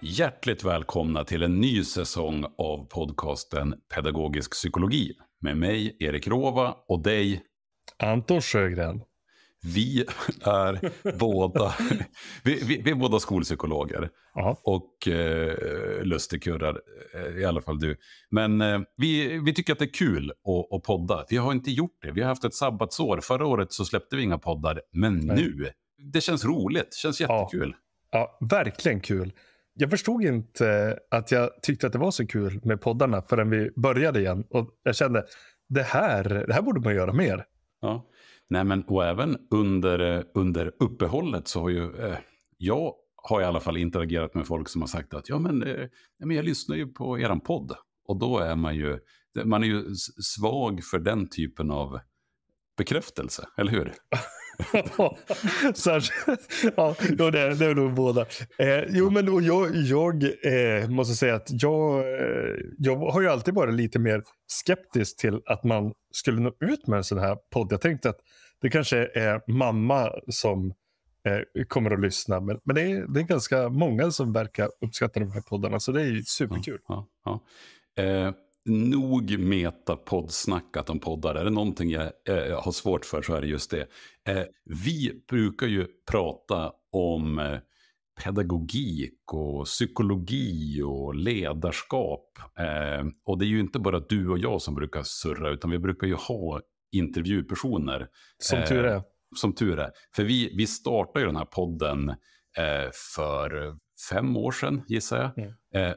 Hjärtligt välkomna till en ny säsong av podcasten Pedagogisk psykologi med mig, Erik Rova och dig, Anton Sjögren. Vi är båda, vi, vi, vi, är båda skolpsykologer Aha. och eh, lustigkurrar, eh, i alla fall du. Men eh, vi, vi tycker att det är kul att, att podda. Vi har inte gjort det. Vi har haft ett sabbatsår. Förra året så släppte vi inga poddar, men Nej. nu, det känns roligt. Det känns jättekul. Ja, ja, verkligen kul. Jag förstod inte att jag tyckte att det var så kul med poddarna förrän vi började igen. Och jag kände, det här, det här borde man göra mer. Ja. Nej, men och även under, eh, under uppehållet så har ju eh, jag har i alla fall interagerat med folk som har sagt att ja, men, eh, men jag lyssnar ju på er podd. Och då är man ju, man är ju svag för den typen av bekräftelse, eller hur? ja, det, det är nog båda. Eh, jo, men och jag, jag eh, måste säga att jag, eh, jag har ju alltid varit lite mer skeptisk till att man skulle nå ut med en sån här podd. Jag tänkte att det kanske är mamma som eh, kommer att lyssna. Men, men det, är, det är ganska många som verkar uppskatta de här poddarna. Så det är superkul. Ja, ja, ja. Eh, nog metapoddsnackat om poddar. Är det någonting jag eh, har svårt för så är det just det. Eh, vi brukar ju prata om eh, pedagogik och psykologi och ledarskap. Eh, och det är ju inte bara du och jag som brukar surra, utan vi brukar ju ha intervjupersoner. Som tur är. Som tur är. För vi, vi startade ju den här podden eh, för fem år sedan, gissar jag. Mm. Eh,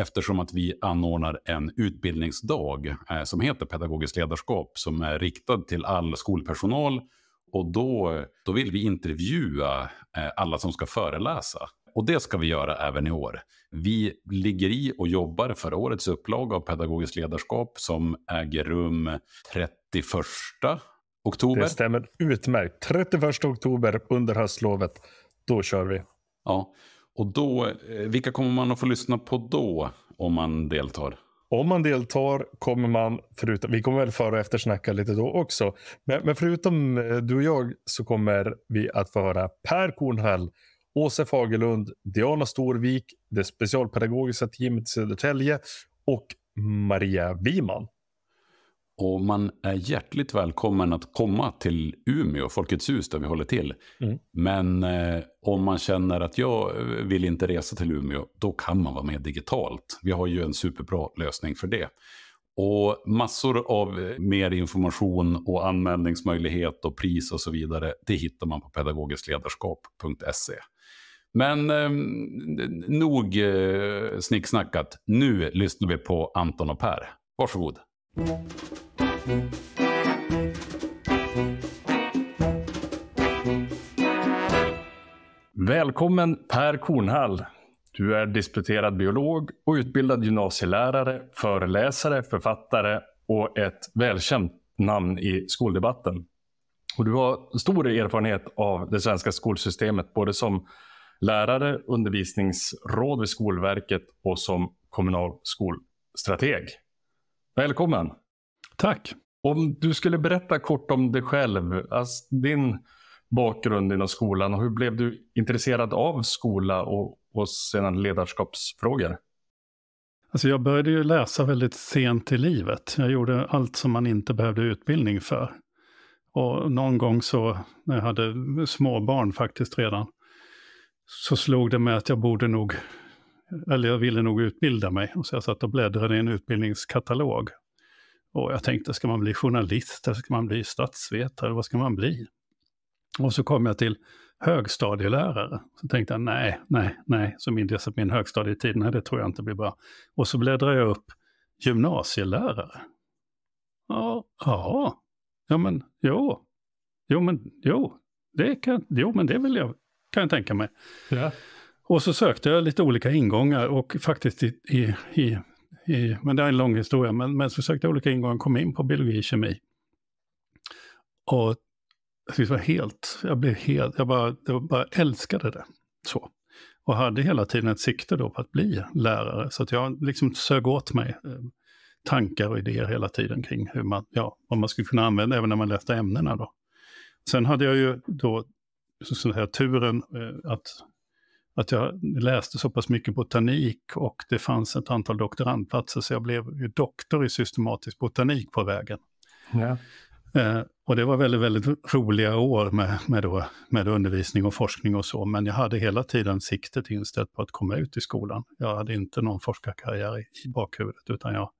eftersom att vi anordnar en utbildningsdag eh, som heter pedagogiskt ledarskap, som är riktad till all skolpersonal. Och då, då vill vi intervjua eh, alla som ska föreläsa. Och det ska vi göra även i år. Vi ligger i och jobbar för årets upplaga av pedagogiskt ledarskap som äger rum 31 oktober. Det stämmer utmärkt. 31 oktober under höstlovet. Då kör vi. Ja, och då, eh, vilka kommer man att få lyssna på då om man deltar? Om man deltar kommer man, förutom, vi kommer väl före och eftersnacka lite då också, men, men, förutom eh, du och jag så kommer vi att få höra Per Kornhall, Åse Fagerlund, Diana Storvik, det specialpedagogiska teamet i Södertälje och Maria Wiman. Och man är hjärtligt välkommen att komma till Umeå, Folkets hus, där vi håller till. Mm. Men eh, om man känner att jag vill inte resa till Umeå, då kan man vara med digitalt. Vi har ju en superbra lösning för det. Och massor av mer information och anmälningsmöjlighet och pris och så vidare, det hittar man på pedagogiskledarskap.se. Men eh, nog eh, snicksnackat. Nu lyssnar vi på Anton och Per. Varsågod. Välkommen Per Kornhall. Du är disputerad biolog och utbildad gymnasielärare, föreläsare, författare och ett välkänt namn i skoldebatten. Och du har stor erfarenhet av det svenska skolsystemet, både som lärare, undervisningsråd vid Skolverket och som kommunal skolstrateg. Välkommen! Tack! Om du skulle berätta kort om dig själv, alltså din bakgrund inom skolan och hur blev du intresserad av skola och, och sedan ledarskapsfrågor? Alltså jag började ju läsa väldigt sent i livet. Jag gjorde allt som man inte behövde utbildning för. Och någon gång så, när jag hade småbarn faktiskt redan, så slog det mig att jag borde nog eller jag ville nog utbilda mig. Så jag satt och bläddrade i en utbildningskatalog. Och jag tänkte, ska man bli journalist eller ska man bli statsvetare? Vad ska man bli? Och så kom jag till högstadielärare. Så tänkte jag, nej, nej, nej, så minns jag min högstadietid, nej det tror jag inte blir bra. Och så bläddrade jag upp gymnasielärare. Ja, ja, ja men jo, jo men jo, det kan, jo men det vill jag, kan jag tänka mig. Ja. Och så sökte jag lite olika ingångar och faktiskt i, i, i, i men det är en lång historia, men, men så sökte jag olika ingångar och kom in på biologi och kemi. Och det var helt, jag blev helt, jag bara, jag bara älskade det. Så. Och hade hela tiden ett sikte då på att bli lärare. Så att jag liksom sög åt mig eh, tankar och idéer hela tiden kring hur man, ja, vad man skulle kunna använda även när man läste ämnena. Då. Sen hade jag ju då så här, turen eh, att, att jag läste så pass mycket botanik och det fanns ett antal doktorandplatser så jag blev ju doktor i systematisk botanik på vägen. Ja. Eh, och det var väldigt, väldigt roliga år med, med, då, med undervisning och forskning och så, men jag hade hela tiden siktet inställt på att komma ut i skolan. Jag hade inte någon forskarkarriär i, i bakhuvudet, utan jag,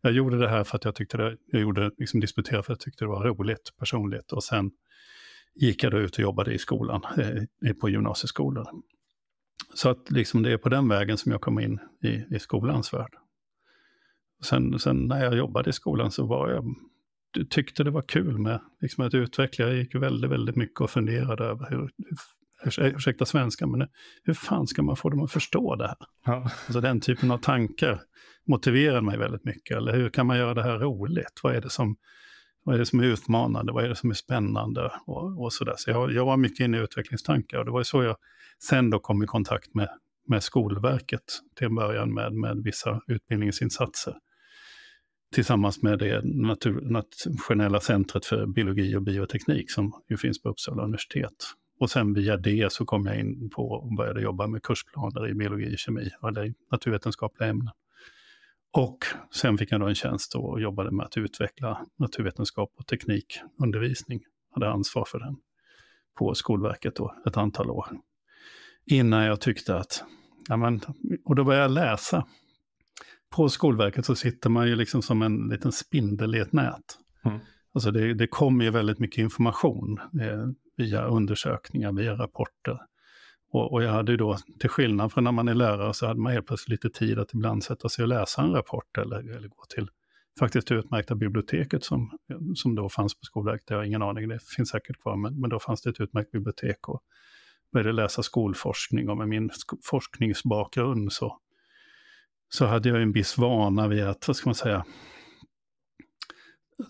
jag gjorde det här för att jag tyckte det, jag gjorde liksom disputerade för att jag tyckte det var roligt personligt. Och sen gick jag då ut och jobbade i skolan, eh, på gymnasieskolan. Så att liksom det är på den vägen som jag kom in i, i skolans värld. Sen, sen när jag jobbade i skolan så var jag tyckte det var kul med liksom att utveckla. Jag gick väldigt, väldigt mycket och funderade över hur, ursäkta svenska, men hur fan ska man få dem att förstå det här? Ja. Alltså den typen av tankar motiverar mig väldigt mycket. Eller hur kan man göra det här roligt? Vad är det som, vad är, det som är utmanande? Vad är det som är spännande? Och, och sådär. Så jag, jag var mycket inne i utvecklingstankar och det var så jag sen då kom i kontakt med, med Skolverket till en början med, med vissa utbildningsinsatser tillsammans med det natur, nationella centret för biologi och bioteknik som ju finns på Uppsala universitet. Och sen via det så kom jag in på och började jobba med kursplaner i biologi och kemi, eller naturvetenskapliga ämnen. Och sen fick jag då en tjänst och jobbade med att utveckla naturvetenskap och teknikundervisning. Hade ansvar för den på Skolverket då ett antal år. Innan jag tyckte att, ja men, och då började jag läsa på Skolverket så sitter man ju liksom som en liten spindel i ett nät. Mm. Alltså det, det kommer ju väldigt mycket information eh, via undersökningar, via rapporter. Och, och, jag hade ju då, till skillnad från när man är lärare, så hade man helt plötsligt lite tid att ibland sätta sig och läsa en rapport eller, eller gå till faktiskt utmärkta biblioteket som, som då fanns på Skolverket. Jag har ingen aning, det finns säkert kvar, men, men då fanns det ett utmärkt bibliotek och började läsa skolforskning och med min forskningsbakgrund så så hade jag en viss vana vid att, vad ska man säga,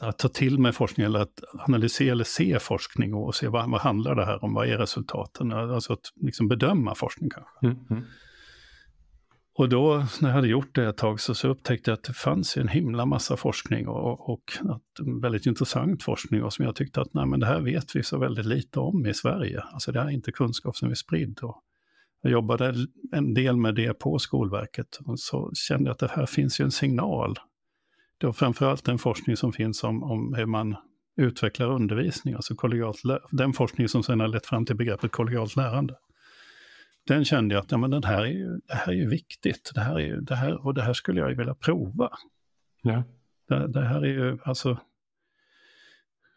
att ta till mig forskning eller att analysera eller se forskning och se vad, vad handlar det här om, vad är resultaten? Alltså att liksom bedöma forskning kanske. Mm, mm. Och då när jag hade gjort det ett tag så, så upptäckte jag att det fanns en himla massa forskning och, och att, väldigt intressant forskning och som jag tyckte att nej, men det här vet vi så väldigt lite om i Sverige. Alltså det här är inte kunskap som är spridd. Och, jag jobbade en del med det på Skolverket och så kände jag att det här finns ju en signal. Var framförallt den forskning som finns om, om hur man utvecklar undervisning, alltså kollegialt den forskning som sedan har lett fram till begreppet kollegialt lärande. Den kände jag att ja, men den här är ju, det här är ju viktigt, det här är ju, det här, och det här skulle jag ju vilja prova. Ja. Det, det här är ju, alltså,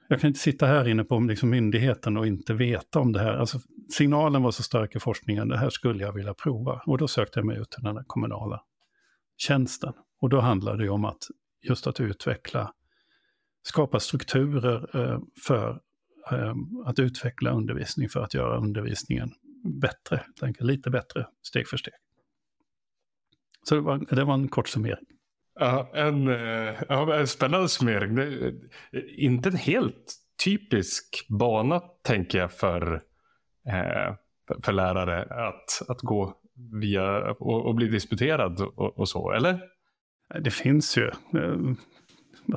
jag kan inte sitta här inne på liksom myndigheten och inte veta om det här. Alltså, signalen var så stark i forskningen, det här skulle jag vilja prova. Och då sökte jag mig ut till den kommunala tjänsten. Och då handlade det om att just att utveckla, skapa strukturer eh, för eh, att utveckla undervisning, för att göra undervisningen bättre, lite bättre steg för steg. Så det var, det var en kort summering. Ja, en, eh, ja, en spännande summering. Eh, inte en helt typisk bana tänker jag för, eh, för lärare att, att gå via och, och bli disputerad och, och, så, eller? Det finns ju. Eh,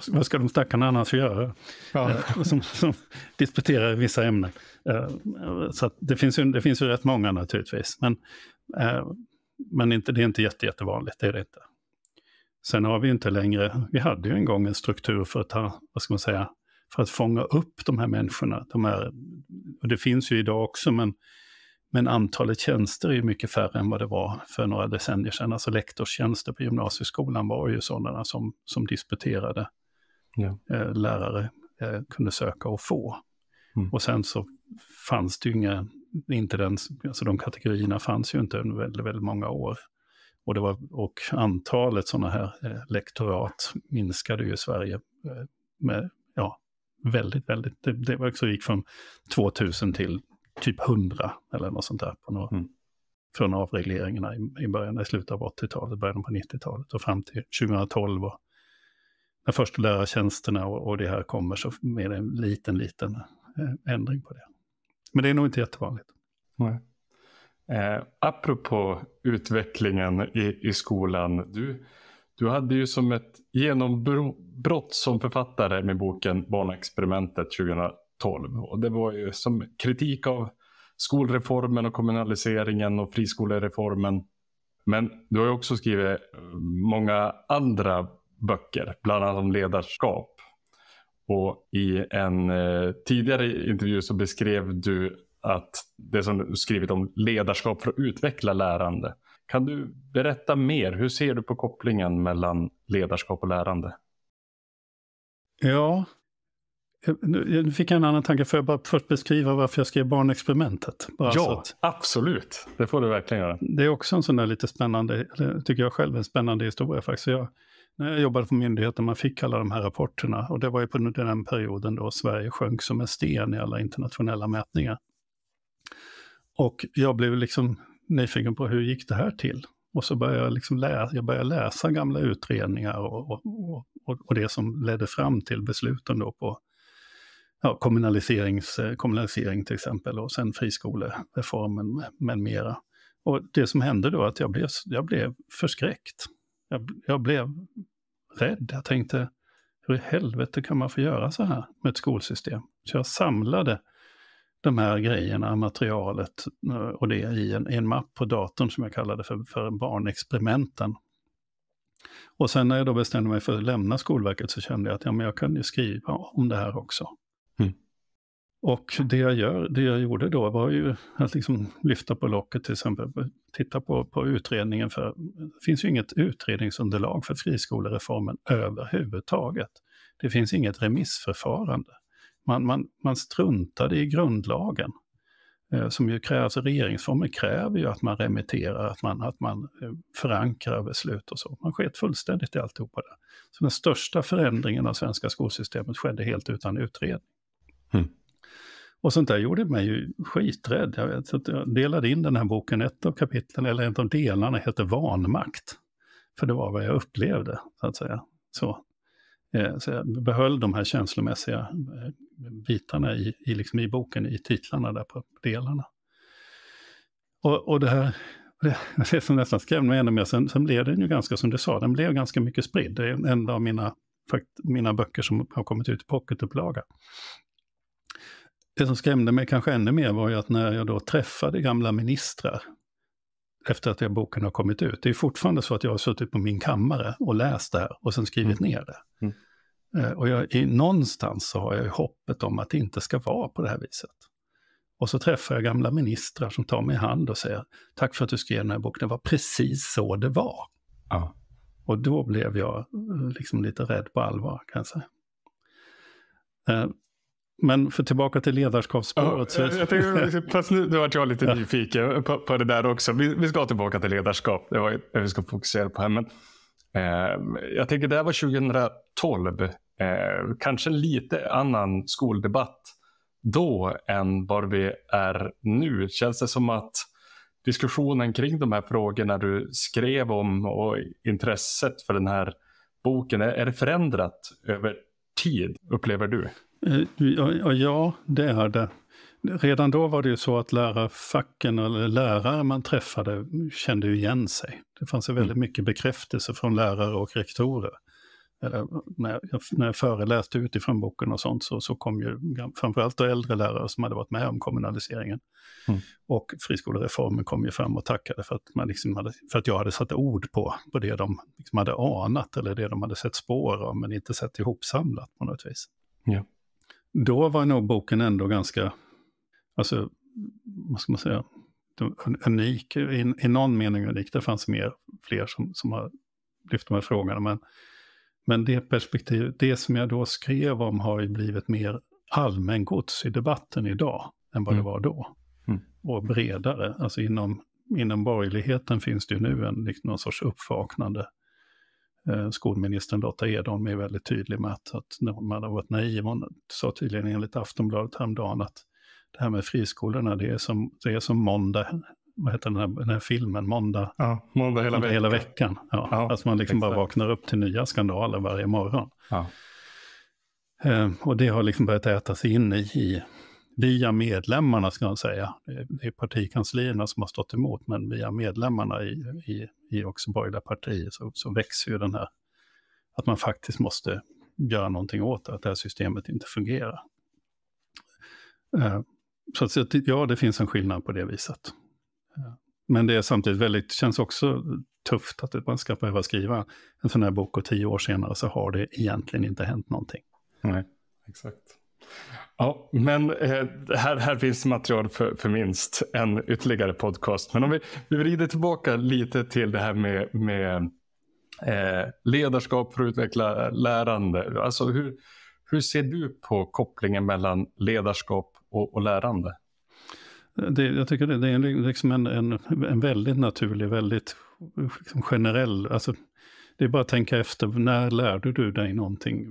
vad ska de stackarna annars göra? Ja. Som, som disputerar i vissa ämnen. Så det, finns ju, det finns ju rätt många naturligtvis. Men, men inte, det är inte jätte, jättevanligt, det är det inte. Sen har vi inte längre, vi hade ju en gång en struktur för att ta, vad ska man säga, för att fånga upp de här människorna. De här, och det finns ju idag också, men, men antalet tjänster är mycket färre än vad det var för några decennier sedan. Alltså lektorstjänster på gymnasieskolan var ju sådana som, som disputerade ja. eh, lärare eh, kunde söka och få. Mm. Och sen så fanns det ju inga, inte den, alltså de kategorierna fanns ju inte under väldigt, väldigt många år. Och, det var, och antalet sådana här eh, lektorat minskade ju i Sverige eh, med, ja, väldigt, väldigt, det, det var också gick från 2000 till typ 100 eller något sånt där på några, mm. från avregleringarna i, i början, i slutet av 80-talet, början på 90-talet och fram till 2012. Och när första lärartjänsterna och, och det här kommer så är det en liten, liten eh, ändring på det. Men det är nog inte jättevanligt. Nej. Eh, apropå utvecklingen i, i skolan. Du, Du hade ju som ett genombrott som författare med boken Barnexperimentet 2012. Och det var ju som kritik av skolreformen och kommunaliseringen och friskolereformen. Men du har ju också skrivit eh, många andra böcker, bland annat om ledarskap. Och i en eh, tidigare intervju så beskrev du att det som du skrivit om ledarskap för att utveckla lärande. Kan du berätta mer? Hur ser du på kopplingen mellan ledarskap och lärande? Ja, nu fick jag en annan tanke. Får jag bara först beskriva varför jag skrev barnexperimentet? Bara ja, att... absolut. Det får du verkligen göra. Det är också en sån där lite spännande, tycker jag själv, en spännande historia faktiskt. Jag, när jag jobbade på myndigheten, man fick alla de här rapporterna. Och det var ju på den perioden då Sverige sjönk som en sten i alla internationella mätningar. Och jag blev liksom nyfiken på hur gick det här till? Och så började jag, liksom läsa, jag började läsa gamla utredningar och, och, och, och, det som ledde fram till besluten då på ja, kommunaliserings, eh, kommunalisering till exempel och sen friskolereformen med, med mera. Och det som hände då att jag blev, jag blev förskräckt. Jag, jag blev rädd. Jag tänkte, hur i helvete kan man få göra så här med ett skolsystem? Så jag samlade de här grejerna, materialet eh, och det i en, i en mapp på datorn som jag kallade för, för barnexperimenten. Och sen när jag då bestämde mig för att lämna Skolverket så kände jag att ja, men jag kunde skriva om det här också. Och det jag, gör, det jag gjorde då var ju att liksom lyfta på locket till exempel, titta på, på utredningen för, det finns ju inget utredningsunderlag för friskolereformen överhuvudtaget. Det finns inget remissförfarande. Man, man, man struntade i grundlagen. Eh, som ju krävs, alltså regeringsformen kräver ju att man remitterar, att man, att man eh, förankrar beslut och så. Man sket fullständigt i alltihopa det. Så den största förändringen av svenska skolsystemet skedde helt utan utredning. Mm. Och sånt där gjorde mig ju skiträdd. Jag, vet, så jag delade in den här boken, ett av kapitlen, eller en av delarna heter Vanmakt. För det var vad jag upplevde, så att säga. Så. Eh, så jag behöll de här känslomässiga eh, bitarna i, i, liksom i boken, i titlarna där på delarna. Och, och det här, det, det som nästan skrämde mig ännu mer, sen, sen blev den ju ganska, som du sa, den blev ganska mycket spridd. Det är en av mina, mina böcker som har kommit ut i pocketupplaga. Det som skrämde mig kanske ännu mer var ju att när jag då träffade gamla ministrar efter att boken har kommit ut. Det är fortfarande så att jag har suttit på min kammare och läst det här och sen skrivit mm. ner det. Mm. Eh, och jag, i, någonstans så har jag ju hoppet om att det inte ska vara på det här viset. Och så träffar jag gamla ministrar som tar mig i hand och säger tack för att du skrev den här boken, det var precis så det var. Ja. Och då blev jag eh, liksom lite rädd på allvar kan jag säga. Men för tillbaka till ledarskapsspåret. Ja, jag tänkte, fast nu, nu vart jag lite nyfiken på, på, det där också. Vi, vi, ska tillbaka till ledarskap. Det var det vi ska fokusera på här. Men, eh, jag tänker det här var 2012. Eh, kanske en lite annan skoldebatt då än var vi är nu. Känns det som att diskussionen kring de här frågorna du skrev om och intresset för den här boken, är, är det förändrat över tid, upplever du? Eh, ja, det är det. Redan då var det ju så att lärarfacken eller lärare man träffade kände ju igen sig. Det fanns ju väldigt mm. mycket bekräftelse från lärare och rektorer. När jag, när jag föreläste utifrån boken och sånt så, så kom ju framförallt då äldre lärare som hade varit med om kommunaliseringen. Mm. Och friskolereformen kom ju fram och tackade för att, man liksom hade, för att jag hade satt ord på, på det de liksom hade anat eller det de hade sett spår av men inte sett ihopsamlat på något vis. Ja då var nog boken ändå ganska, alltså, vad ska man säga, unik, i, i någon mening unik. Det fanns mer, fler som, som har lyft de här frågorna. Men, men det perspektiv, det som jag då skrev om har ju blivit mer allmängods i debatten idag än vad mm. det var då. Mm. Och bredare, alltså inom, inom borgerligheten finns det ju nu en, liksom någon sorts uppvaknande skolministern Lotta Edholm är väldigt tydlig med att, att man har varit naiv. Hon sa tydligen enligt Aftonbladet häromdagen att det här med friskolorna, det är som, det är som måndag, vad heter den här, den här filmen, måndag, ja, måndag hela, måndag hela veckan. Ja, ja, alltså man liksom exakt. bara vaknar upp till nya skandaler varje morgon. Ja. Eh, och det har liksom börjat äta sig in i, i via medlemmarna ska man säga. Det är partikanslierna som har stått emot, men via medlemmarna i, i, i också borgerliga partier så, så växer ju den här, att man faktiskt måste göra någonting åt det, att det här systemet inte fungerar. Eh, så att, ja, det finns en skillnad på det viset. Eh, men det är samtidigt väldigt, känns också tufft att man ska behöva skriva en sån här bok och tio år senare så har det egentligen inte hänt någonting. Nej, exakt. Ja, men eh, här, här finns material för, för minst en ytterligare podcast. Men om vi, vi vrider tillbaka lite till det här med, med eh, ledarskap för att utveckla lärande. Alltså hur, hur ser du på kopplingen mellan ledarskap och, och lärande? Det, jag tycker det, det är liksom en, en, en väldigt naturlig, väldigt liksom generell, alltså det är bara att tänka efter, när lärde du dig någonting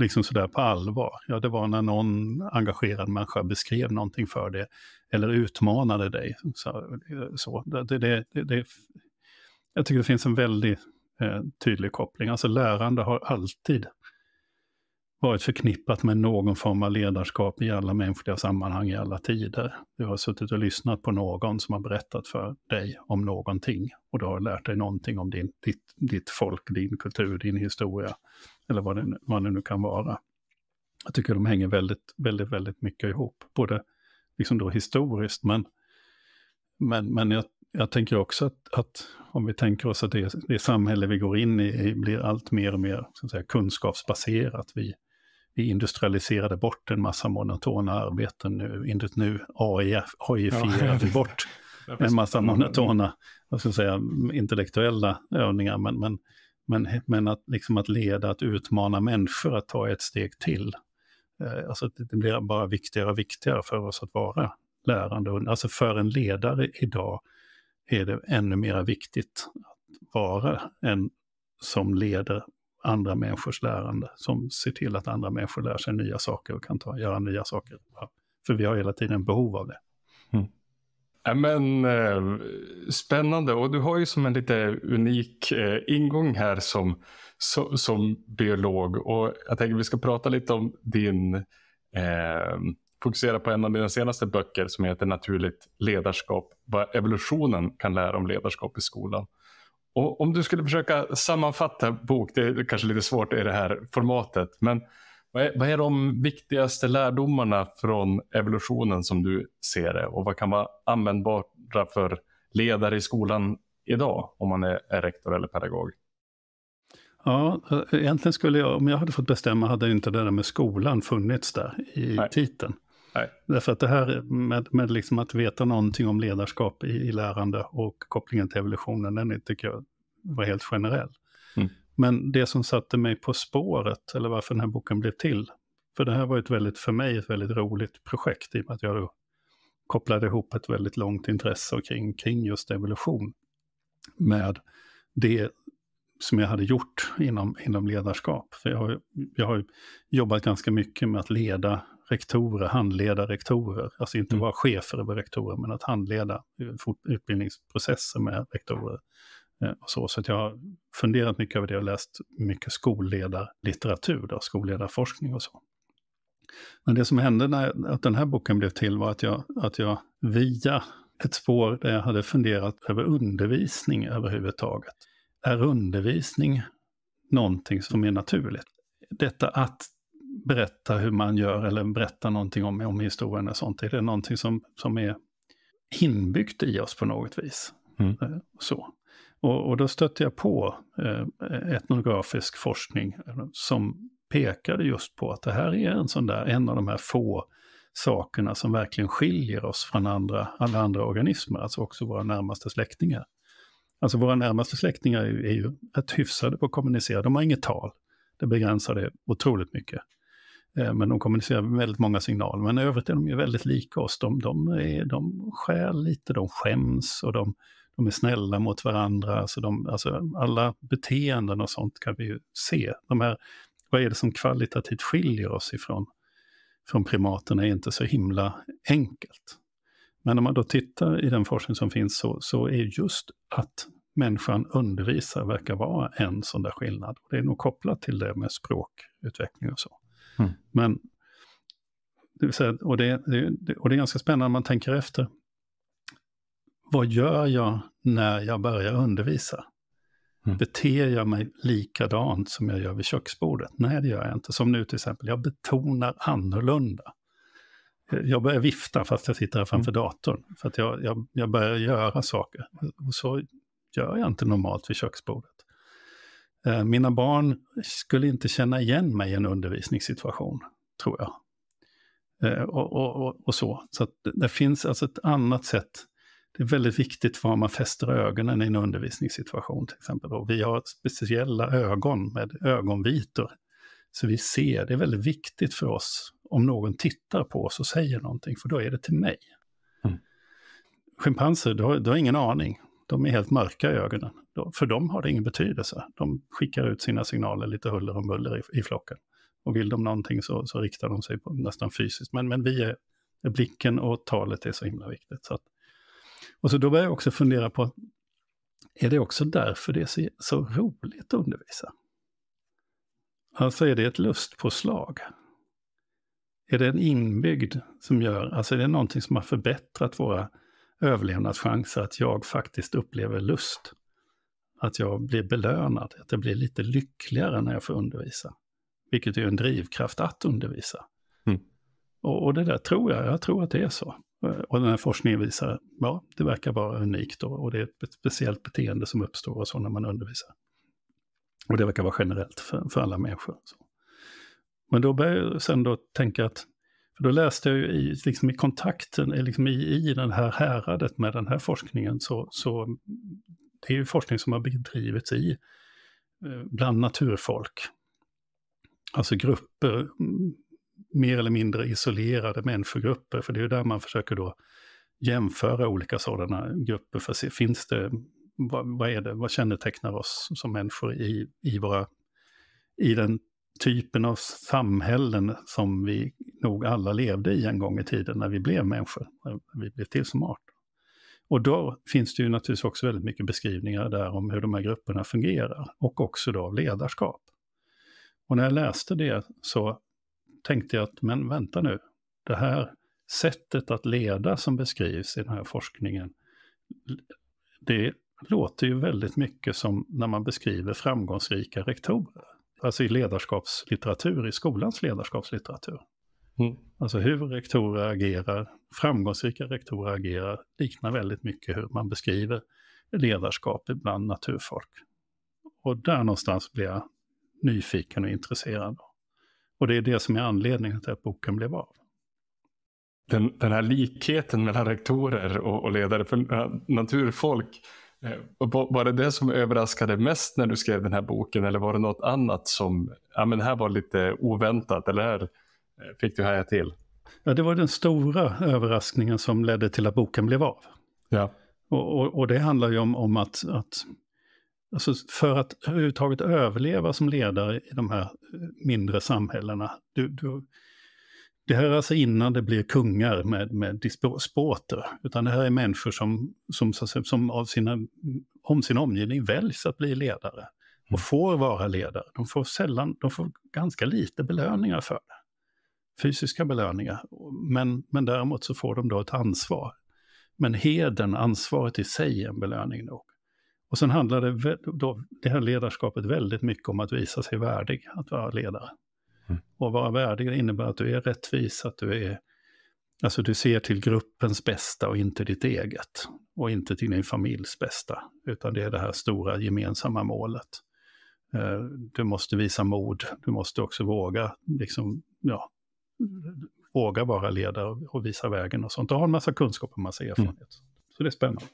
liksom sådär på allvar? Ja, det var när någon engagerad människa beskrev någonting för dig eller utmanade dig. Så, så. Det, det, det, jag tycker det finns en väldigt eh, tydlig koppling. Alltså lärande har alltid varit förknippat med någon form av ledarskap i alla mänskliga sammanhang i alla tider. Du har suttit och lyssnat på någon som har berättat för dig om någonting och du har lärt dig någonting om din, ditt, ditt folk, din kultur, din historia eller vad det, vad det nu kan vara. Jag tycker de hänger väldigt, väldigt, väldigt mycket ihop, både liksom då historiskt men, men, men jag, jag tänker också att, att, om vi tänker oss att det, det samhälle vi går in i blir allt mer och mer så att säga, kunskapsbaserat. Vi, vi industrialiserade bort en massa monotona arbeten nu. Nu AI-ifierar ja. vi bort en massa monotona, vad ska jag säga, intellektuella övningar. Men, men, men, men att, liksom att leda, att utmana människor att ta ett steg till. Eh, alltså det blir bara viktigare och viktigare för oss att vara lärande. Alltså för en ledare idag är det ännu mer viktigt att vara en som leder andra människors lärande, som ser till att andra människor lär sig nya saker och kan ta, göra nya saker. För vi har hela tiden behov av det. Mm. Ja, men, eh, spännande och du har ju som en lite unik eh, ingång här som, so, som biolog och jag tänker vi ska prata lite om din eh, fokusera på en av dina senaste böcker som heter Naturligt ledarskap, vad evolutionen kan lära om ledarskap i skolan. Och om du skulle försöka sammanfatta bok, det är kanske lite svårt i det här formatet, men vad är, vad är de viktigaste lärdomarna från evolutionen som du ser det och vad kan vara användbara för ledare i skolan idag om man är, är rektor eller pedagog? Ja, egentligen skulle jag, om jag hade fått bestämma, hade inte det där med skolan funnits där i Nej. titeln. Nej. Därför att det här med, med liksom att veta någonting om ledarskap i, i lärande och kopplingen till evolutionen, den tycker jag var helt generell. Mm. Men det som satte mig på spåret, eller varför den här boken blev till, för det här var ett väldigt, för mig, ett väldigt roligt projekt i och med att jag då kopplade ihop ett väldigt långt intresse kring, kring just evolution med det som jag hade gjort inom, inom ledarskap. För jag har, jag har jobbat ganska mycket med att leda rektorer, handleda rektorer, alltså inte mm. vara chefer över rektorer, men att handleda utbildningsprocesser med rektorer. Eh, och så så jag har funderat mycket över det och läst mycket skolledarlitteratur, då, skolledarforskning och så. Men det som hände när att den här boken blev till var att jag, att jag via ett spår där jag hade funderat över undervisning överhuvudtaget. Är undervisning någonting som är naturligt? Detta att berätta hur man gör eller berätta någonting om, om historien och sånt. Är det någonting som, som är inbyggt i oss på något vis? Mm. Eh, så. Och, och, då stötte jag på eh, etnografisk forskning som pekade just på att det här är en sån där, en av de här få sakerna som verkligen skiljer oss från andra, alla andra organismer, alltså också våra närmaste släktingar. Alltså våra närmaste släktingar är, är ju rätt hyfsade på att kommunicera, de har inget tal. Det begränsar det otroligt mycket. Eh, men de kommunicerar med väldigt många signaler. Men i övrigt är de ju väldigt lika oss. De, de, är, de skäl lite, de skäms och de, de är snälla mot varandra. Alltså, de, alltså alla beteenden och sånt kan vi ju se. De här, vad är det som kvalitativt skiljer oss ifrån från primaterna är inte så himla enkelt. Men om man då tittar i den forskning som finns så, så är just att människan undervisar verkar vara en sån där skillnad. Det är nog kopplat till det med språkutveckling och så. Mm. Men Det säga, och, det, det, och det är ganska spännande när man tänker efter. Vad gör jag när jag börjar undervisa? Mm. Beter jag mig likadant som jag gör vid köksbordet? Nej, det gör jag inte. Som nu till exempel, jag betonar annorlunda. Jag börjar vifta fast jag sitter här framför mm. datorn. För att jag, jag, jag börjar göra saker. Och så gör jag inte normalt vid köksbordet. Eh, mina barn skulle inte känna igen mig i en undervisningssituation, tror jag. Eh, och, och, och, och så. Så det finns alltså ett annat sätt det är väldigt viktigt var man fäster ögonen i en undervisningssituation till exempel. Och vi har speciella ögon med ögonvitor. Så vi ser, det är väldigt viktigt för oss om någon tittar på oss och säger någonting, för då är det till mig. Mm. Schimpanser, du har, du har ingen aning. De är helt mörka i ögonen. För dem har det ingen betydelse. De skickar ut sina signaler lite huller och buller i, i flocken. Och vill de någonting så, så riktar de sig på, nästan fysiskt. Men, men vi är, blicken och talet är så himla viktigt. Så att, och så då börjar jag också fundera på, är det också därför det är så, så roligt att undervisa? Alltså är det ett lustpåslag? Är det en inbyggd som gör, alltså är det någonting som har förbättrat våra överlevnadschanser, att jag faktiskt upplever lust? Att jag blir belönad, att jag blir lite lyckligare när jag får undervisa. Vilket är en drivkraft att undervisa. Mm. Och, och, det där tror jag, jag tror att det är så. Och den här forskningen visar, ja, det verkar vara unikt då, och det är ett speciellt beteende som uppstår och så när man undervisar. Och det verkar vara generellt för, för alla människor. Så. Men då började jag sen då tänka att, för då läste jag ju i, liksom i kontakten, liksom i, i den här häradet med den här forskningen, så, så det är ju forskning som har bedrivits i eh, bland naturfolk. Alltså grupper, mm, mer eller mindre isolerade människogrupper, för det är ju där man försöker då jämföra olika sådana grupper för att se, finns det, vad, vad, är det, vad kännetecknar oss som människor i, i, våra, i den typen av samhällen som vi nog alla levde i en gång i tiden när vi blev människor, när vi blev till som art. Och då finns det ju naturligtvis också väldigt mycket beskrivningar där om hur de här grupperna fungerar och också då av ledarskap. Och när jag läste det så tänkte jag att, men vänta nu, det här sättet att leda som beskrivs i den här forskningen, det låter ju väldigt mycket som när man beskriver framgångsrika rektorer. Alltså i ledarskapslitteratur, i skolans ledarskapslitteratur. Mm. Alltså hur rektorer agerar, framgångsrika rektorer agerar, liknar väldigt mycket hur man beskriver ledarskap bland naturfolk. Och där någonstans blir jag nyfiken och intresserad. Och det är det som är anledningen till att boken blev av. Den, den här likheten mellan rektorer och, och ledare för naturfolk, var det det som överraskade mest när du skrev den här boken eller var det något annat som, ja men här var lite oväntat eller här eh, fick du haja till? Ja, det var den stora överraskningen som ledde till att boken blev av. Ja. Och, och, och det handlar ju om, om att, att Alltså för att överhuvudtaget överleva som ledare i de här eh, mindre samhällena. Du, du, det här är alltså innan det blir kungar med, med despoter. Utan det här är människor som, som, som av sina, om sin omgivning väljs att bli ledare. Och mm. får vara ledare. De får sällan, de får ganska lite belöningar för det. Fysiska belöningar. Men, men däremot så får de då ett ansvar. Men heden, ansvaret i sig är en belöning nog. Och sen handlar det, då, det här ledarskapet väldigt mycket om att visa sig värdig att vara ledare. Mm. Och vara värdig innebär att du är rättvis, att du är Alltså du ser till gruppens bästa och inte ditt eget. Och inte till din familjs bästa. Utan det är det här stora gemensamma målet. Eh, du måste visa mod, du måste också våga, liksom, ja, våga vara ledare och visa vägen och sånt. Och ha en massa kunskap och massa erfarenhet. Mm. Så det är spännande.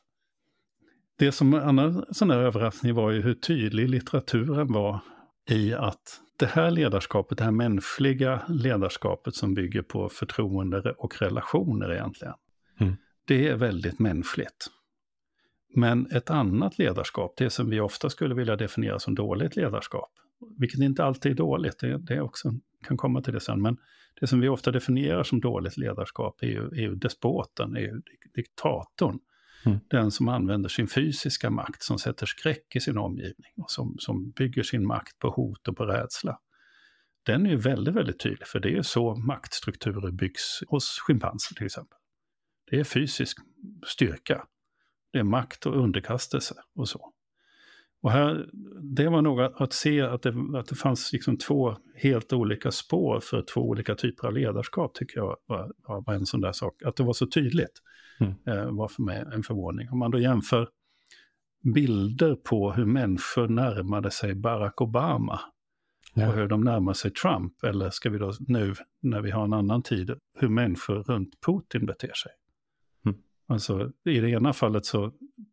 Det som en annan sån här överraskning var ju hur tydlig litteraturen var i att det här ledarskapet, det här mänskliga ledarskapet som bygger på förtroende och relationer egentligen, mm. det är väldigt mänskligt. Men ett annat ledarskap, det som vi ofta skulle vilja definiera som dåligt ledarskap, vilket inte alltid är dåligt, det, det också kan komma till det sen, men det som vi ofta definierar som dåligt ledarskap är ju, är ju despoten, är ju diktatorn Mm. Den som använder sin fysiska makt, som sätter skräck i sin omgivning och som, som bygger sin makt på hot och på rädsla. den är ju väldigt, väldigt tydlig. För det är så maktstrukturer byggs hos schimpanser till exempel. Det är fysisk styrka. Det är makt och underkastelse och så. Och här, det var nog att, att se att det, att det fanns liksom två helt olika spår för två olika typer av ledarskap tycker jag var, var en sån där sak. Att det var så tydligt mm. eh, var för mig en förvåning. Om man då jämför bilder på hur människor närmade sig Barack Obama ja. och hur de närmar sig Trump, eller ska vi då nu när vi har en annan tid, hur människor runt Putin beter sig. Mm. Alltså i det ena fallet så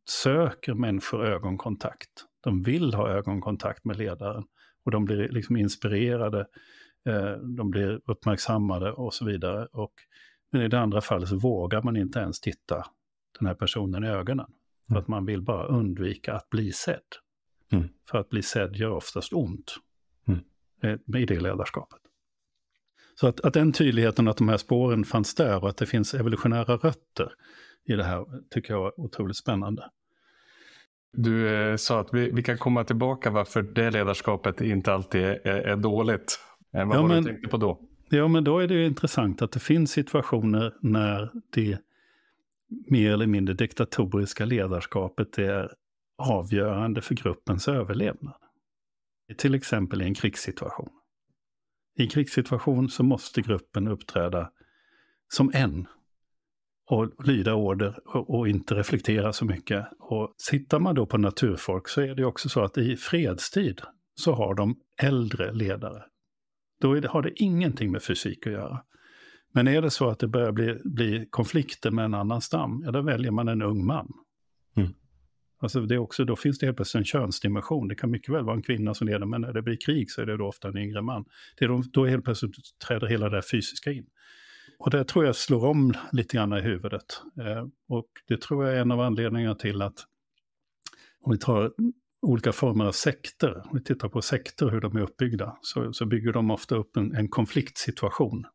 söker människor ögonkontakt de vill ha ögonkontakt med ledaren. Och de blir liksom inspirerade, eh, de blir uppmärksammade och så vidare. Och, men i det andra fallet så vågar man inte ens titta den här personen i ögonen. Mm. För att man vill bara undvika att bli sedd. Mm. För att bli sedd gör oftast ont mm. eh, i det ledarskapet. Så att, att den tydligheten att de här spåren fanns där och att det finns evolutionära rötter i det här tycker jag är otroligt spännande. Du eh, sa att vi, vi, kan komma tillbaka varför det ledarskapet inte alltid är, är dåligt. Eh, vad ja, var men, du tänkte på då? Ja, men då är det ju intressant att det finns situationer när det mer eller mindre diktatoriska ledarskapet är avgörande för gruppens överlevnad. Till exempel i en krigssituation. I en krigssituation så måste gruppen uppträda som en och lyda order och, och, inte reflektera så mycket. Och tittar man då på naturfolk så är det också så att i fredstid så har de äldre ledare. Då det, har det ingenting med fysik att göra. Men är det så att det börjar bli, bli konflikter med en annan stam, ja då väljer man en ung man. Mm. Alltså det är också, då finns det helt plötsligt en könsdimension. Det kan mycket väl vara en kvinna som leder, men när det blir krig så är det då ofta en yngre man. Det är då, då helt plötsligt träder hela det fysiska in. Och det tror jag slår om lite grann i huvudet. Eh, och det tror jag är en av anledningarna till att om vi tar olika former av sekter, om vi tittar på sekter, hur de är uppbyggda, så, så bygger de ofta upp en, en konfliktsituation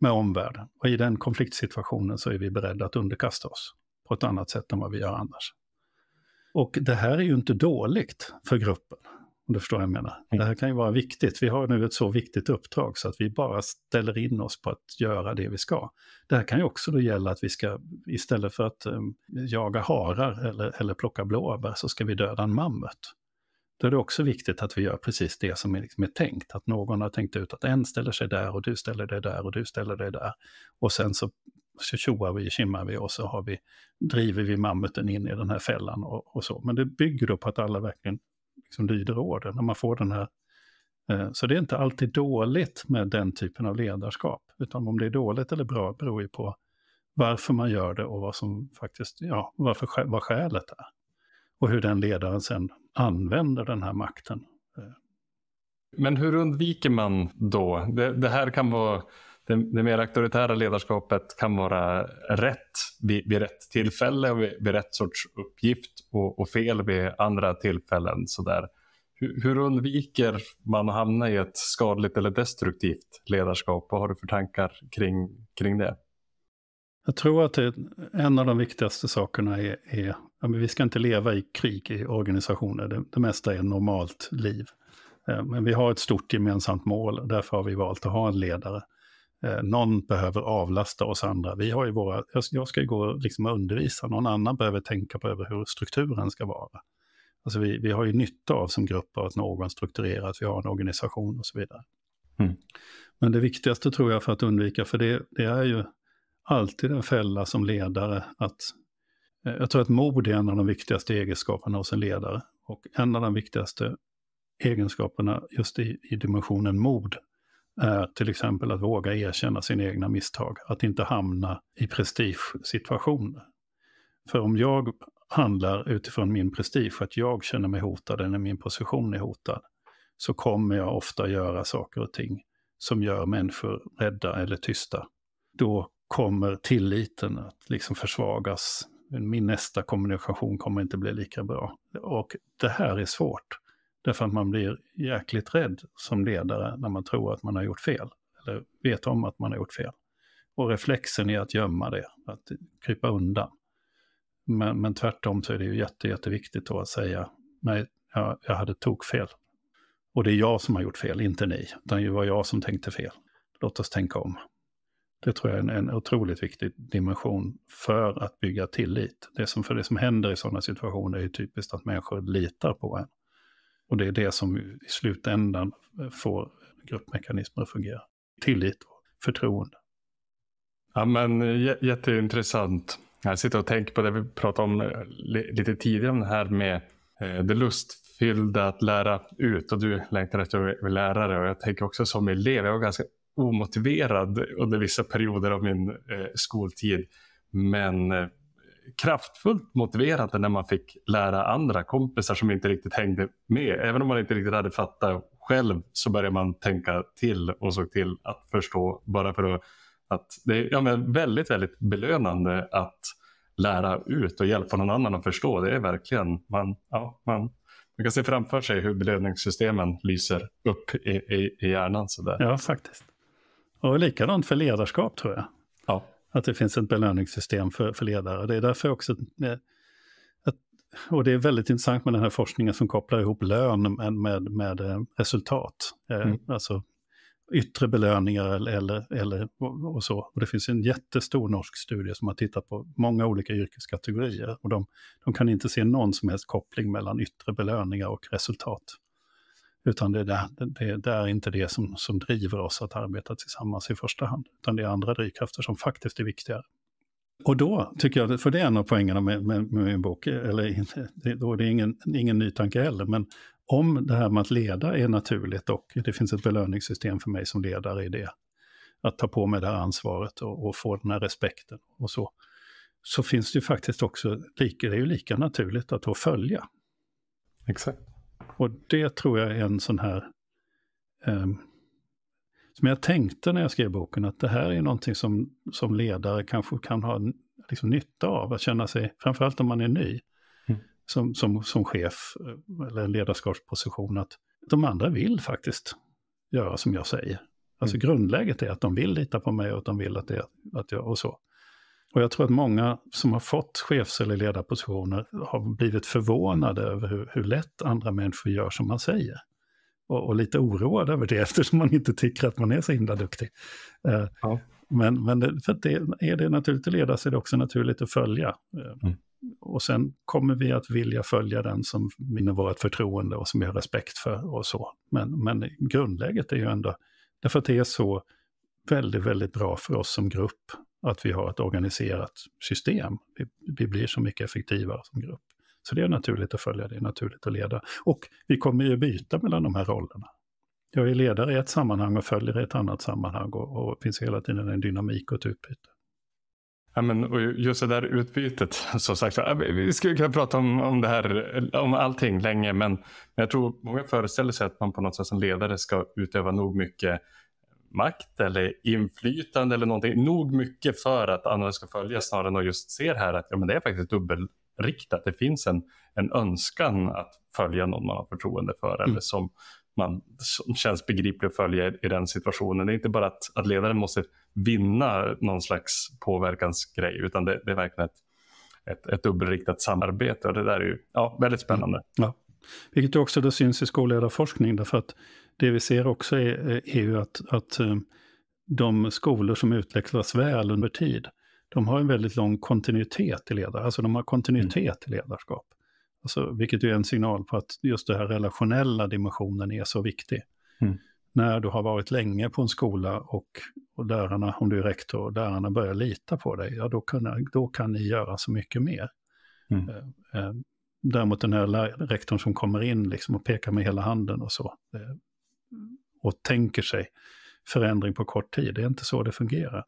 med omvärlden. Och i den konfliktsituationen så är vi beredda att underkasta oss på ett annat sätt än vad vi gör annars. Och det här är ju inte dåligt för gruppen. Om du förstår vad jag menar. Mm. Det här kan ju vara viktigt. Vi har nu ett så viktigt uppdrag så att vi bara ställer in oss på att göra det vi ska. Det här kan ju också då gälla att vi ska, istället för att um, jaga harar eller, eller plocka blåbär, så ska vi döda en mammut. Då är det också viktigt att vi gör precis det som är, liksom är tänkt. Att någon har tänkt ut att en ställer sig där och du ställer dig där och du ställer dig där. Och sen så så tjoar vi, kimmar vi och så har vi, driver vi mammuten in i den här fällan och, och så. Men det bygger då på att alla verkligen liksom lyder order, när man får den här... Eh, så det är inte alltid dåligt med den typen av ledarskap, utan om det är dåligt eller bra beror ju på varför man gör det och vad som faktiskt, ja, varför, vad skälet är. Och hur den ledaren sen använder den här makten. Men hur undviker man då? Det, det här kan vara det, det, mer auktoritära ledarskapet kan vara rätt vid, vid rätt tillfälle och vid, vid rätt sorts uppgift och, och, fel vid andra tillfällen. Sådär. Hur, hur undviker man att hamna i ett skadligt eller destruktivt ledarskap? Vad har du för tankar kring, kring det? Jag tror att det, en av de viktigaste sakerna är, är att vi ska inte leva i krig i organisationer. Det, det mesta är normalt liv. Eh, men vi har ett stort gemensamt mål och därför har vi valt att ha en ledare Eh, någon behöver avlasta oss andra. Vi har ju våra, jag ska ju gå och liksom undervisa, någon annan behöver tänka på över hur strukturen ska vara. Alltså vi, vi har ju nytta av som grupp av att någon strukturerar, att vi har en organisation och så vidare. Mm. Men det viktigaste tror jag för att undvika, för det, det är ju alltid en fälla som ledare att eh, jag tror att mod är en av de viktigaste egenskaperna hos en ledare. Och en av de viktigaste egenskaperna just i, i dimensionen mod är till exempel att våga erkänna sina egna misstag. Att inte hamna i prestigesituationer. För om jag handlar utifrån min prestige, att jag känner mig hotad eller min position är hotad, så kommer jag ofta göra saker och ting som gör människor rädda eller tysta. Då kommer tilliten att liksom försvagas. Min nästa kommunikation kommer inte bli lika bra. Och det här är svårt. Därför att man blir jäkligt rädd som ledare när man tror att man har gjort fel. Eller vet om att man har gjort fel. Och reflexen är att gömma det, att krypa undan. Men, men tvärtom så är det ju jätte, jätteviktigt då att säga, nej, jag, jag hade tok fel. Och det är jag som har gjort fel, inte ni. Utan det var jag som tänkte fel. Låt oss tänka om. Det tror jag är en, en otroligt viktig dimension för att bygga tillit. Det som, för det som händer i sådana situationer är ju typiskt att människor litar på en. Och det är det som i slutändan får gruppmekanismer att fungera. Tillit och förtroende. Ja, men eh, jätteintressant. Jag sitter och tänker på det vi pratade om eh, lite tidigare, om det här med eh, det lustfyllda att lära ut. Och du längtar efter att bli lärare och jag tänker också som elev, jag var ganska omotiverad under vissa perioder av min eh, skoltid. Men eh, kraftfullt motiverande när man fick lära andra kompisar som inte riktigt hängde med. Även om man inte riktigt hade fattat själv så började man tänka till och såg till att förstå bara för att, att det är ja, men väldigt, väldigt belönande att lära ut och hjälpa någon annan att förstå. Det är verkligen, man, ja, man, man kan se framför sig hur belöningssystemen lyser upp i, i, i hjärnan. Sådär. Ja, faktiskt. Och likadant för ledarskap tror jag. Att det finns ett belöningssystem för, för ledare. Det är därför också, att, och det är väldigt intressant med den här forskningen som kopplar ihop lön med, med, med eh, resultat. Eh, mm. Alltså yttre belöningar eller, eller, eller och, så. Och det finns en jättestor norsk studie som har tittat på många olika yrkeskategorier. Och de, de kan inte se någon som helst koppling mellan yttre belöningar och resultat. Utan det, det, det, det, är inte det som, som driver oss att arbeta tillsammans i första hand. Utan det är andra drivkrafter som faktiskt är viktigare. Och då tycker jag, för det är en av poängerna med, med, med min bok, eller det, då det är ingen, ingen ny tanke heller, men om det här med att leda är naturligt och det finns ett belöningssystem för mig som ledare i det, att ta på mig det här ansvaret och, och få den här respekten och så, så finns det ju faktiskt också, det är ju lika naturligt att då följa. Exakt. Och det tror jag är en sån här... Eh, som jag tänkte när jag skrev boken, att det här är någonting som, som ledare kanske kan ha liksom, nytta av. Att känna sig, framförallt om man är ny, mm. som, som, som chef eh, eller en ledarskapsposition, att de andra vill faktiskt göra som jag säger. Alltså mm. grundläget är att de vill lita på mig och att de vill att, det, att jag, och så. Och jag tror att många som har fått chefs eller ledarpositioner har blivit förvånade över hur, hur lätt andra människor gör som man säger. Och, och, lite oroade över det eftersom man inte tycker att man är så himla duktig. Uh, ja. Men, men det, för det, är det naturligt att leda så är det också naturligt att följa. Uh, mm. Och sen kommer vi att vilja följa den som vinner vårt förtroende och som vi har respekt för och så. Men, men grundläget är ju ändå, därför att det är så väldigt, väldigt bra för oss som grupp att vi har ett organiserat system. Vi, vi, blir så mycket effektivare som grupp. Så det är naturligt att följa, det är naturligt att leda. Och vi kommer ju byta mellan de här rollerna. Jag är ledare i ett sammanhang och följer i ett annat sammanhang och, och finns hela tiden en dynamik och ett utbyte. Ja, men, och just det där utbytet, som sagt, vi skulle kunna prata om, om det här, om allting länge, men jag tror många föreställer sig att man på något sätt som ledare ska utöva nog mycket makt eller inflytande eller någonting. Nog mycket för att andra ska följa snarare än att just se här att ja, men det är faktiskt dubbelriktat. Det finns en, en önskan att följa någon man har förtroende för mm. eller som man som känns begriplig att följa i, i den situationen. Det är inte bara att, att ledaren måste vinna någon slags påverkansgrej utan det, det är verkligen ett, ett, ett dubbelriktat samarbete och det där är ju ja, väldigt spännande. Mm. Ja. Vilket också då syns i skolledarforskning därför att det vi ser också är, är ju att, att eh, de skolor som utvecklas väl under tid, de har en väldigt lång kontinuitet i ledare, alltså de har kontinuitet mm. i ledarskap. Alltså, vilket är en signal på att just den här relationella dimensionen är så viktig. Mm. När du har varit länge på en skola och, och lärarna, om du är rektor, och lärarna börjar lita på dig, ja då kan, då kan ni göra så mycket mer. Mm. Däremot den här rektorn som kommer in liksom och pekar med hela handen och så, eh, och tänker sig förändring på kort tid. Det är inte så det fungerar.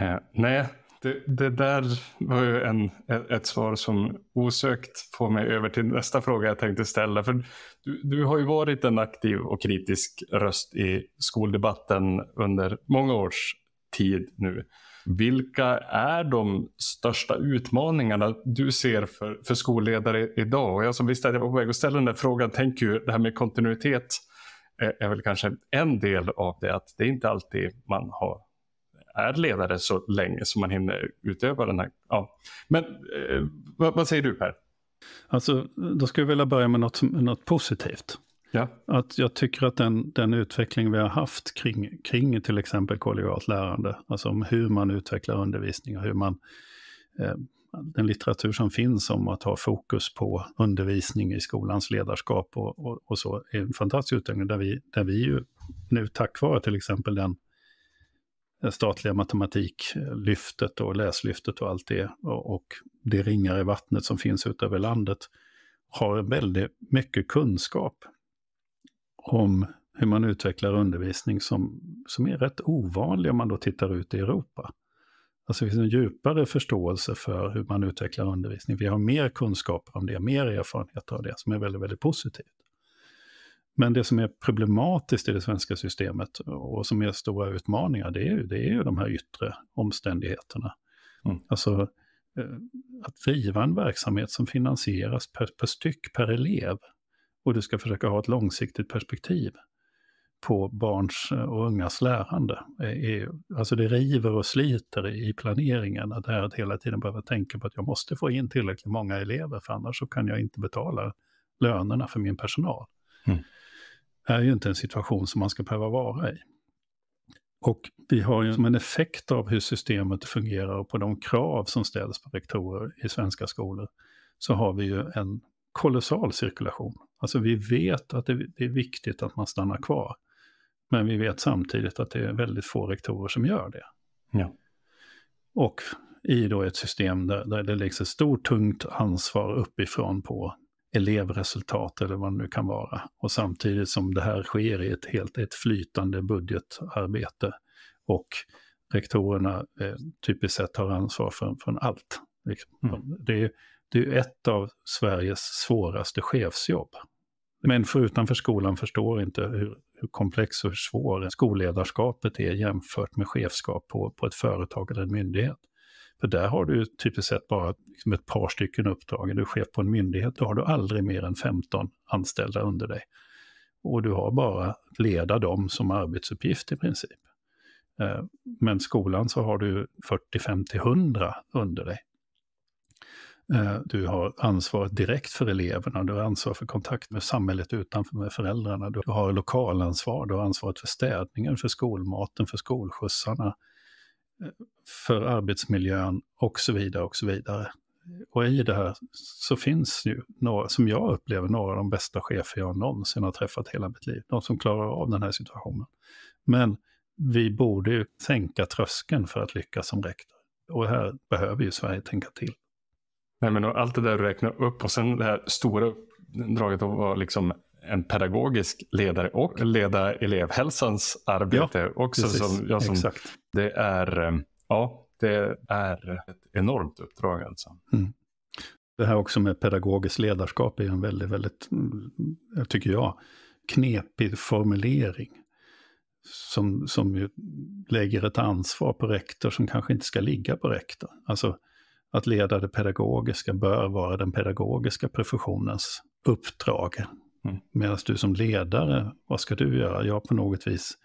Eh, nej, det, det, där var ju en, ett svar som osökt får mig över till nästa fråga jag tänkte ställa. För du, du har ju varit en aktiv och kritisk röst i skoldebatten under många års tid nu. Vilka är de största utmaningarna du ser för, för skolledare idag? Och jag som visste att jag var på väg att ställa den där frågan tänker ju det här med kontinuitet är, är väl kanske en del av det. Att det är inte alltid man har, är ledare så länge som man hinner utöva den här. Ja. Men eh, vad, vad, säger du Per? Alltså, då skulle jag vilja börja med något, något positivt. Ja. Att jag tycker att den, den utveckling vi har haft kring, kring till exempel kollegialt lärande, alltså om hur man utvecklar undervisning och hur man eh, den litteratur som finns om att ha fokus på undervisning i skolans ledarskap och, och, och så är en fantastisk utveckling där vi, där vi ju nu tack vare till exempel den statliga matematiklyftet och läslyftet och allt det och, och det ringar i vattnet som finns ute över landet har väldigt mycket kunskap om hur man utvecklar undervisning som, som är rätt ovanlig om man då tittar ut i Europa. Alltså det finns en djupare förståelse för hur man utvecklar undervisning. Vi har mer kunskaper om det, mer erfarenheter av det, som är väldigt, väldigt positivt. Men det som är problematiskt i det svenska systemet och som är stora utmaningar, det är ju, det är ju de här yttre omständigheterna. Mm. Alltså eh, att driva en verksamhet som finansieras per, per styck, per elev, och du ska försöka ha ett långsiktigt perspektiv på barns eh, och ungas lärande. Är, alltså det river och sliter i planeringen, att, här att hela tiden behöva tänka på att jag måste få in tillräckligt många elever, för annars så kan jag inte betala lönerna för min personal. Mm. Det är ju inte en situation som man ska behöva vara i. Och vi har ju som en effekt av hur systemet fungerar och på de krav som ställs på rektorer i svenska skolor, så har vi ju en kolossal cirkulation. Alltså vi vet att det är viktigt att man stannar kvar. Men vi vet samtidigt att det är väldigt få rektorer som gör det. Ja. Och i då ett system där, där det läggs ett stort tungt ansvar uppifrån på elevresultat eller vad det nu kan vara. Och samtidigt som det här sker i ett helt ett flytande budgetarbete. Och rektorerna eh, typiskt sett har ansvar för, för allt. Liksom. Mm. Det, är, det är ett av Sveriges svåraste chefsjobb. Människor utanför skolan förstår inte hur, hur komplex och svår skolledarskapet är jämfört med chefskap på, på ett företag eller en myndighet. För där har du typiskt sett bara liksom ett par stycken uppdrag. Är du chef på en myndighet, då har du aldrig mer än 15 anställda under dig. Och du har bara att leda dem som arbetsuppgift i princip. Eh, men skolan så har du 40, 50, 100 under dig. Eh, du har ansvaret direkt för eleverna, du har ansvar för kontakt med samhället utanför med föräldrarna, du har lokalansvar, du har ansvaret för städningen, för skolmaten, för skolskjutsarna, eh, för arbetsmiljön och så vidare och så vidare. Och i det här så finns ju några, som jag upplever, några av de bästa chefer jag någonsin har träffat hela mitt liv. De som klarar av den här situationen. Men vi borde ju sänka tröskeln för att lyckas som rektor. Och här behöver ju Sverige tänka till. Nej, men allt det där du räknar upp och sen det här stora draget att vara liksom en pedagogisk ledare och leda elevhälsans arbete ja, också. Som, ja, som, Exakt. Det är, eh, ja, det är ett enormt uppdrag alltså. Mm. Det här också med pedagogiskt ledarskap är en väldigt, väldigt, mm, tycker jag, knepig formulering. Som, som lägger ett ansvar på rektor som kanske inte ska ligga på rektor. Alltså, att leda det pedagogiska bör vara den pedagogiska professionens uppdrag. Mm. Medan du som ledare, vad ska du göra? Jag på något vis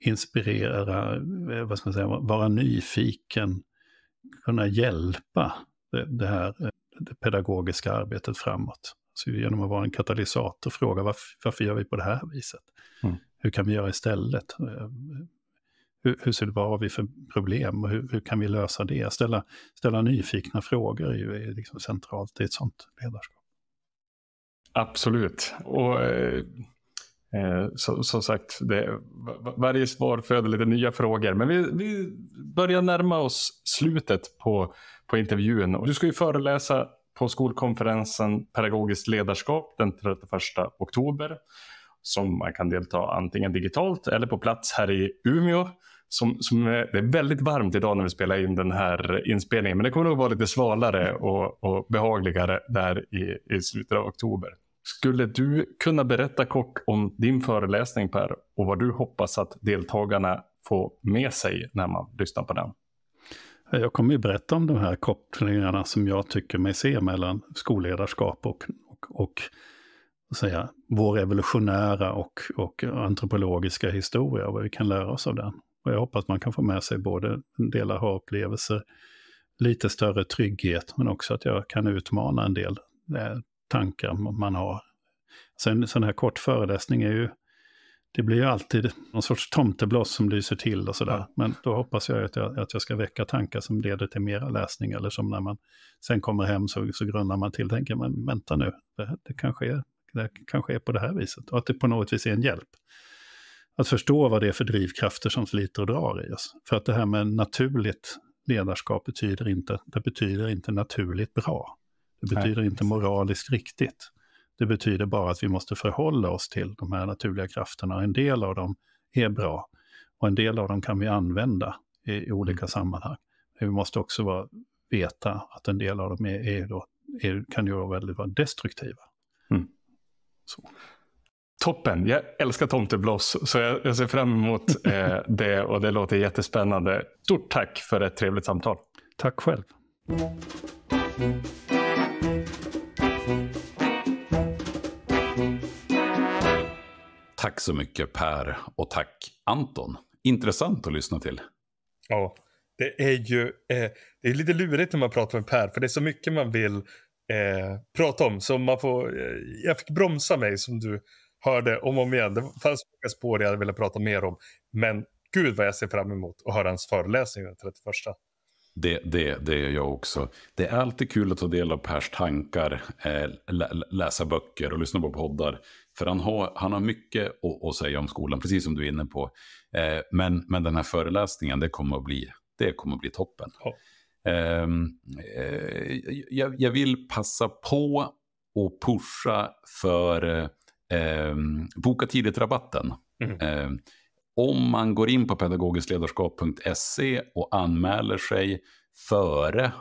inspirera, eh, vad ska man säga, vara nyfiken, kunna hjälpa det, det här det pedagogiska arbetet framåt. Så genom att vara en katalysator fråga varför, varför gör vi på det här viset? Mm. Hur kan vi göra istället? Hur, hur ser det, vad har vi för problem och hur, hur, kan vi lösa det? Ställa, ställa nyfikna frågor är ju är liksom centralt i ett sånt ledarskap. Absolut. Och eh, eh som sagt, det, varje svar föder lite nya frågor. Men vi, vi börjar närma oss slutet på, på intervjun. Och du ska ju föreläsa på skolkonferensen Pedagogiskt ledarskap den 31 oktober. Som man kan delta antingen digitalt eller på plats här i Umeå som, som är, det är väldigt varmt idag när vi spelar in den här inspelningen. Men det kommer nog vara lite svalare och, och behagligare där i, i slutet av oktober. Skulle du kunna berätta kort om din föreläsning Per och vad du hoppas att deltagarna får med sig när man lyssnar på den? Jag kommer ju berätta om de här kopplingarna som jag tycker mig se mellan skolledarskap och, och, och säga, vår evolutionära och, och antropologiska historia, och vad vi kan lära oss av den. Och jag hoppas man kan få med sig både en del aha-upplevelser, lite större trygghet, men också att jag kan utmana en del eh, tankar man har Sen en sån här kort föreläsning är ju, det blir ju alltid någon sorts tomtebloss som lyser till och sådär. Ja. Men då hoppas jag att, jag att jag ska väcka tankar som leder till mera läsning. Eller som när man sen kommer hem så, så grundar man till, tänker men vänta nu, det, det, kanske är, det kanske är på det här viset. Och att det på något vis är en hjälp. Att förstå vad det är för drivkrafter som sliter och drar i oss. För att det här med naturligt ledarskap betyder inte, det betyder inte naturligt bra. Det betyder Nej. inte moraliskt riktigt. Det betyder bara att vi måste förhålla oss till de här naturliga krafterna. En del av dem är bra och en del av dem kan vi använda i, i olika mm. sammanhang. Men vi måste också vara, veta att en del av dem är, är då, är, kan ju vara väldigt vara destruktiva. Mm. Toppen, jag älskar tomtebloss så jag, jag ser fram emot eh, det och det låter jättespännande. Stort tack för ett trevligt samtal. Tack själv. Tack så mycket Per och tack Anton. Intressant att lyssna till. Ja, det är ju eh, det är lite lurigt när man pratar med Per för det är så mycket man vill eh, prata om. Så man får, eh, jag fick bromsa mig som du hörde om och om igen. Det fanns många spår jag ville prata mer om. Men gud vad jag ser fram emot att höra hans föreläsning den 31. Det, det, det är jag också. Det är alltid kul att ta del av Pers tankar, eh, läsa böcker och lyssna på poddar. För han har, han har mycket att, att säga om skolan, precis som du är inne på. Eh, men, men den här föreläsningen, det kommer att bli, det kommer att bli toppen. Ja. Ehm, eh, jag, jag, vill passa på och pusha för eh, Boka tidigt-rabatten. Mm. Eh, om man går in på pedagogiskledarskap.se och anmäler sig före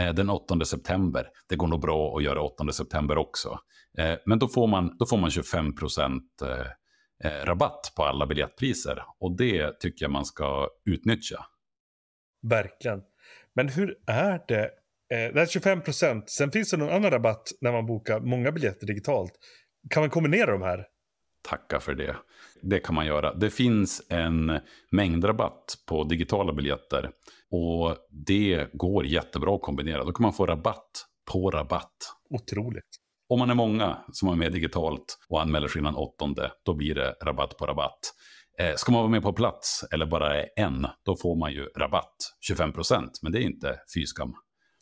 eh, den 8 september, det går nog bra att göra 8 september också, eh, men då får man, då får man 25 eh, eh, rabatt på alla biljettpriser och det tycker jag man ska utnyttja. Verkligen. Men hur är det? Eh, det är 25 procent. Sen finns det någon annan rabatt när man bokar många biljetter digitalt. Kan man kombinera de här? Tacka för det. Det kan man göra. Det finns en mängdrabatt på digitala biljetter. Och det går jättebra att kombinera. Då kan man få rabatt på rabatt. Otroligt. Om man är många som är med digitalt och anmäler sig innan åttonde, då blir det rabatt på rabatt. Eh, ska man vara med på plats eller bara en, då får man ju rabatt, 25 procent. Men det är inte fyskam.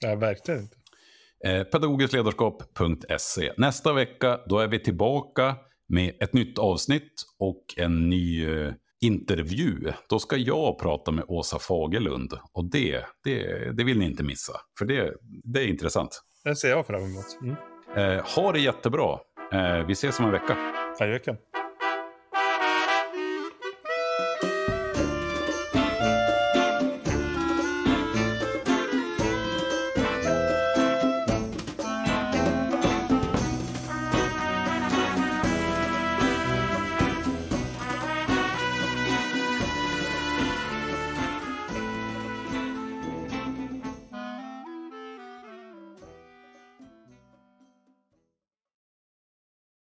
Nej, verkligen inte. Eh, pedagogiskledarskap.se. Nästa vecka, då är vi tillbaka med ett nytt avsnitt och en ny eh, intervju. Då ska jag prata med Åsa Fagerlund. Och det, det, det vill ni inte missa. För det, det är intressant. Det ser jag fram emot. Mm. Eh, ha det jättebra. Eh, vi ses om en vecka. Adjöken.